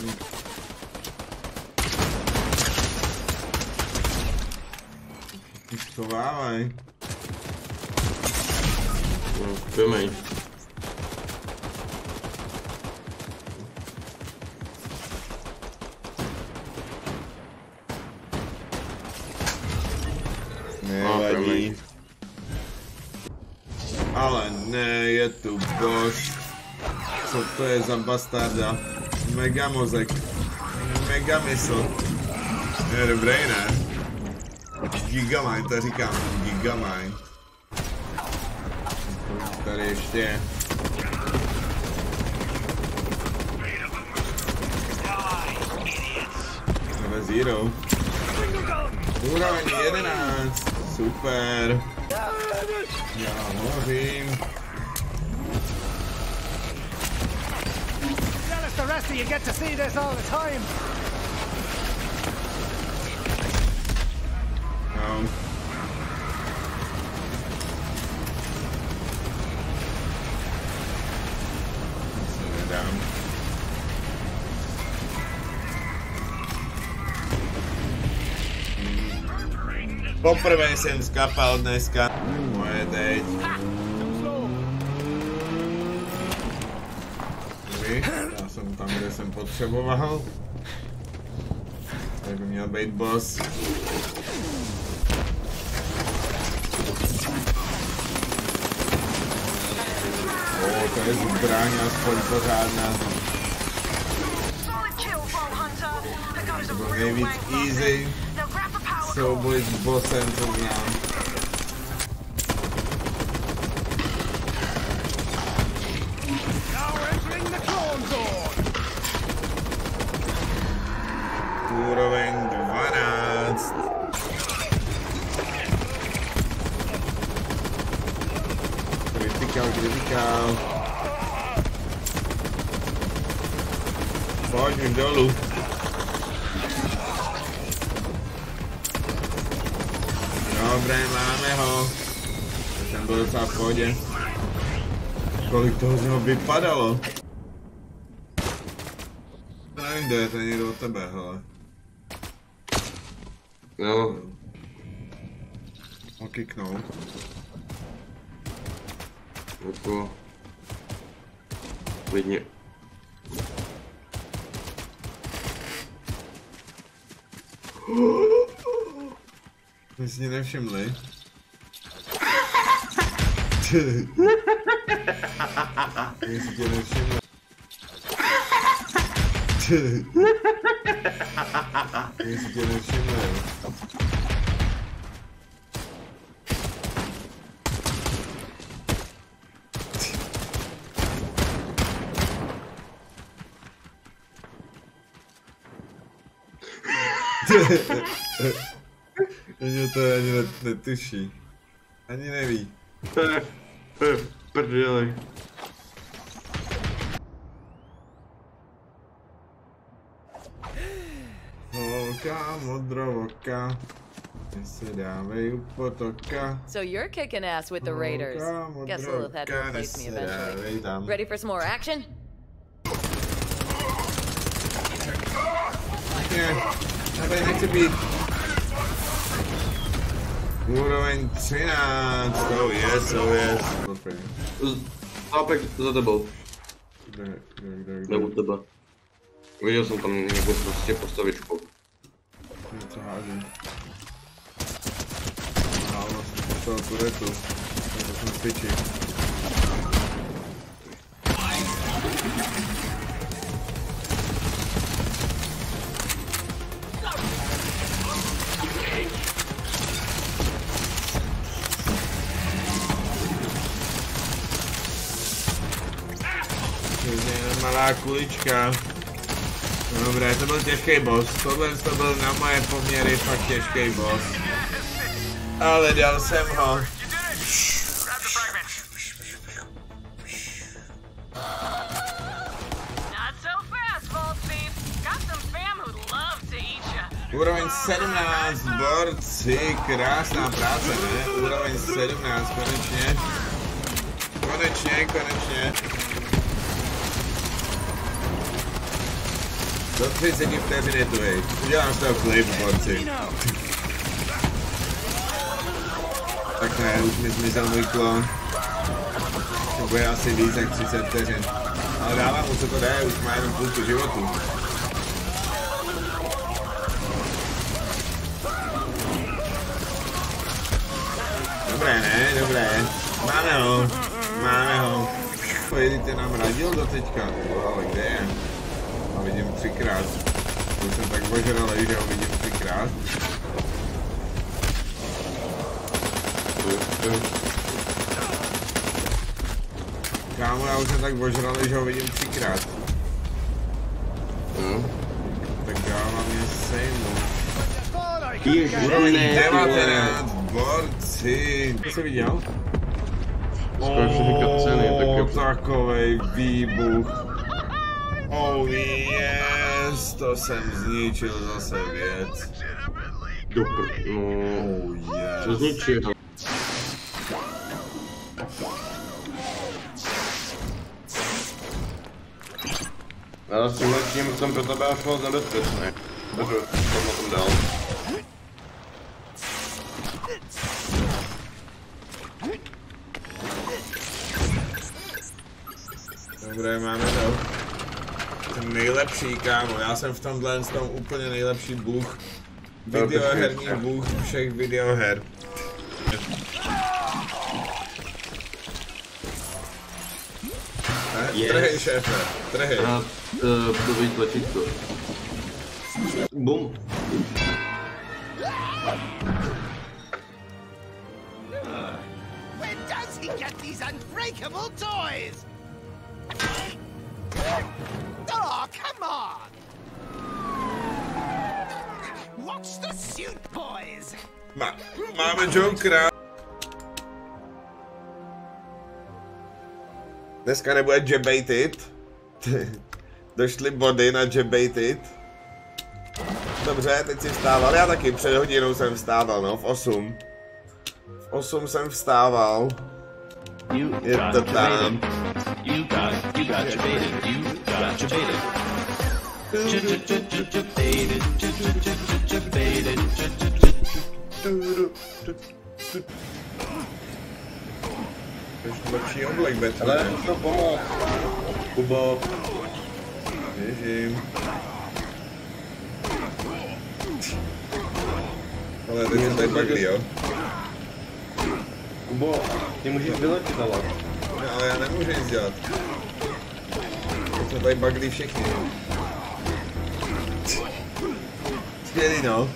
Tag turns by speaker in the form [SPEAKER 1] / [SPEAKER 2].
[SPEAKER 1] Ty schovávaj.
[SPEAKER 2] No, vymej.
[SPEAKER 1] Nevadí. Ale ne, je tu bož. Co to je za bastarda? Mega mozek. Mega mysl. Je dobrý, ne? Gigamind, to říkám. Gigamind. Tady ještě je. Jsme zero. Úroveň 11. Super. Já hovořím.
[SPEAKER 3] Rest of you get to see this all the time.
[SPEAKER 1] No. Se nedám. Poprvé jsem skapal dneska. Moje teď. Potřeboval. Tady by měl být boss. O, to je zbraň aspoň pořádná. To byl nejvíc easy souboj s bossem, co znám. Kritikal, kritikal. Pojď mi dolů. Dobré, máme ho. To jsem byl docela v pohodě. Kolik toho z něho vypadalo? Nevím, kde je to někdo od tebe, hele.
[SPEAKER 2] Jo,
[SPEAKER 1] Ho kiknout.
[SPEAKER 2] Jako... Klidně.
[SPEAKER 1] Jsme si mě nevšimli. My si tě nevšimli. My si tě nevšimli.
[SPEAKER 2] Или это
[SPEAKER 1] они на тысячи. Они на ви. Пределай.
[SPEAKER 4] So you're kicking ass with the Raiders. Guess Lilith had to replace me eventually. Ready for some more action?
[SPEAKER 1] Yeah. Já tady nechci být. Úroveň 13, to je, to je. Dobrý.
[SPEAKER 2] Zápek za tebou.
[SPEAKER 1] Kde, kde, kde, kde?
[SPEAKER 2] Nebo tebe. Viděl jsem tam nějakou prostě postavičku.
[SPEAKER 1] Něco házím. Aha, vlastně z toho turetu. To jsem v je jenom malá kulička. No dobré, to byl těžký boss. Tohle to byl na moje poměry fakt těžký boss. Ale dal jsem ho. Úroveň 17, borci, krásná práce, ne? Úroveň 17, konečně. Konečně, konečně. Do 30 vteřin je tu, hej. Udělám z toho klip, borci. Tak ne, už mi zmizel můj klon. To bude asi víc jak 30 vteřin. Ale dávám mu co to jde, už má jenom půlku životu. Dobré, ne? Dobré. Máme ho. Máme ho. Pojedete nám radil do teďka. Ale kde je? Třikrát. Byl jsem tak ožralý, že ho vidím třikrát. Kámo, já už jsem tak ožralý, že ho vidím třikrát.
[SPEAKER 2] No.
[SPEAKER 1] Tak dávám mě sejmu.
[SPEAKER 2] Ježiš,
[SPEAKER 3] get
[SPEAKER 2] ne, ne,
[SPEAKER 1] 19 borci. To jsi viděl?
[SPEAKER 2] Skoro všechny cutscény, tak jo.
[SPEAKER 1] takovej výbuch. Oh yes, to jsem zničil zase věc.
[SPEAKER 2] Do pr... No...
[SPEAKER 1] Oh
[SPEAKER 2] Co
[SPEAKER 1] yes.
[SPEAKER 2] zničil? Ale s tímhle tím jsem pro tebe až moc nebezpečný. Takže jsem na tom dál.
[SPEAKER 1] Dobré, máme to. Ten nejlepší, kámo, já jsem v tomhle tom úplně nejlepší bůh. Videoherní bůh všech videoher.
[SPEAKER 2] Yes.
[SPEAKER 1] Trhej, šéfe, trhej.
[SPEAKER 2] A uh, to víc tlačítko. Bum.
[SPEAKER 3] Where does he get these unbreakable toys? Oh, come on! What's the suit, boys?
[SPEAKER 1] Ma- máme Jokera. Dneska nebude Jabated. Došly body na Jabated. Dobře, teď si vstával. Já taky před hodinou jsem vstával, no, v 8. V 8 jsem vstával.
[SPEAKER 5] You
[SPEAKER 1] Je
[SPEAKER 5] got
[SPEAKER 1] to
[SPEAKER 5] your You got, you got your baited. You got your baited.
[SPEAKER 1] Ještě lepší oblek, Batman.
[SPEAKER 2] Ale to pomoct. Kubo.
[SPEAKER 1] Běžím. Ale teď jsem tady bagli, jo?
[SPEAKER 2] Kubo, ty můžeš vyletět, ale.
[SPEAKER 1] No, ale já nemůžu nic dělat. Teď jsme tady bagli všichni. Skvělý, no.